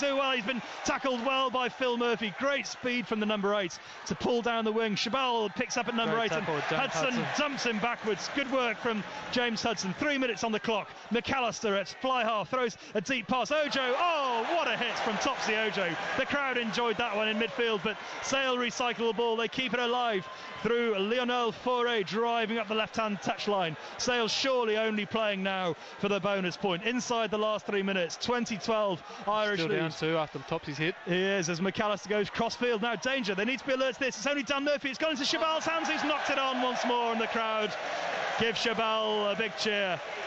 do well. He's been tackled well by Phil Murphy. Great speed from the number eight to pull down the wing. Chabal picks up at number Great eight and tackle, Hudson, Hudson. dumps him backwards. Good work from James Hudson. Three minutes on the clock. McAlister at fly half throws a deep pass. Ojo, oh, what a hit from Topsy Ojo. The crowd enjoyed that one in midfield, but Sale recycle the ball. They keep it alive through Lionel Faure driving up the left-hand touchline. Sale surely only playing now for the bonus point. Inside the last three minutes, 2012 Irish lead. Down two after the Topsy's hit. He is as McAlister goes crossfield. Now danger. They need to be alert to this. It's only Dan Murphy. It's gone into Chabal's hands. He's knocked it on once more, and the crowd give Chabal a big cheer.